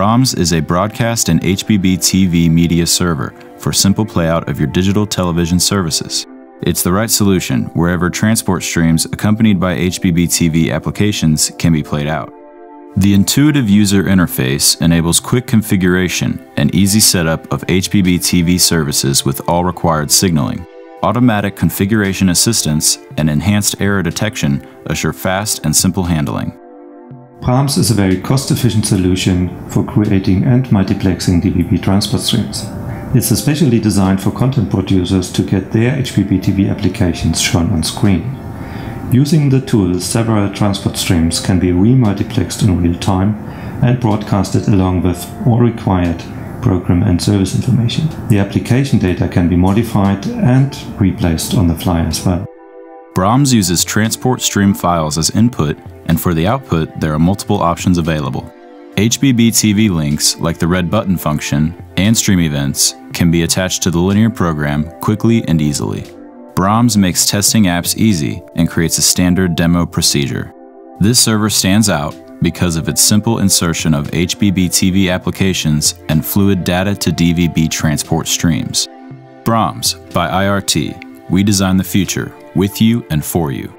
Brahms is a broadcast and HbbTV media server for simple playout of your digital television services. It's the right solution wherever transport streams accompanied by HbbTV applications can be played out. The intuitive user interface enables quick configuration and easy setup of HbbTV services with all required signaling. Automatic configuration assistance and enhanced error detection assure fast and simple handling. Brahms is a very cost-efficient solution for creating and multiplexing DVB transport streams. It's especially designed for content producers to get their HbbTV applications shown on screen. Using the tool, several transport streams can be remultiplexed in real time and broadcasted along with all required program and service information. The application data can be modified and replaced on the fly as well. Brahms uses transport stream files as input, and for the output, there are multiple options available. HbbTV links, like the red button function, and stream events, can be attached to the linear program quickly and easily. Brahms makes testing apps easy and creates a standard demo procedure. This server stands out because of its simple insertion of HbbTV applications and fluid data to DVB transport streams. Brahms by IRT. We design the future with you and for you.